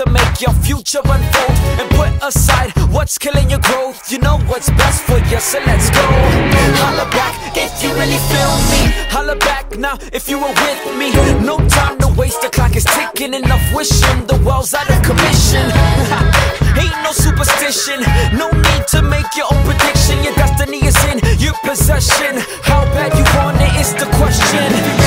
to make your future unfold and put aside what's killing your growth. You know what's best for you, so let's go. Holla back if you really feel me. Holla back now if you were with me. No time to waste, the clock is ticking. Enough wishing the world's out of commission. Ain't no superstition, no need to make your own prediction. Your destiny is in your possession. How bad you want it is the question.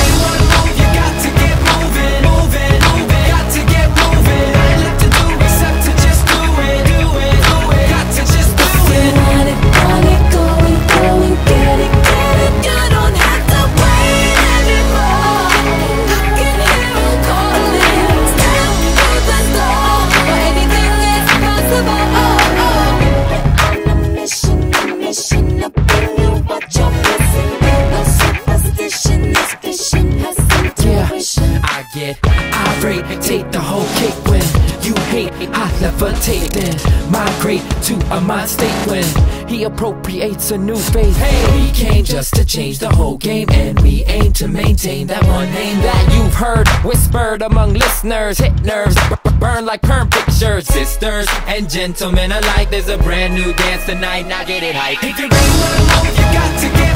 Take the whole cake when you hate. I levitate then migrate to a mind state when he appropriates a new faith. Hey, we came just to change the whole game, and we aim to maintain that one name that you've heard whispered among listeners. Hit nerves, burn like perm pictures. Sisters and gentlemen alike, there's a brand new dance tonight. Now get it hype. If you really wanna move, you got to get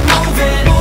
moving.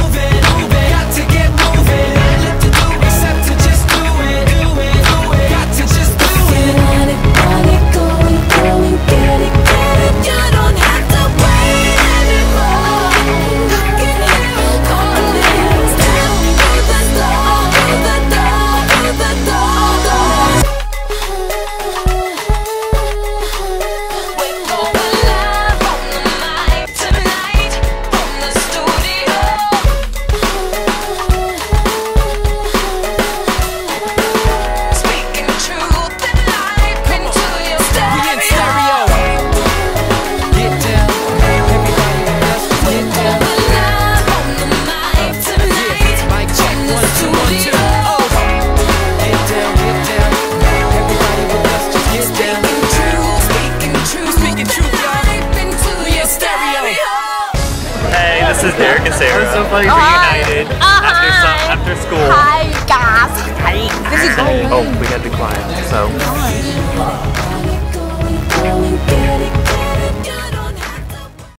This is Derek and Sarah. so funny reunited uh-huh. after some, after school. Hi guys. Hi. This is Oh, we got declined. So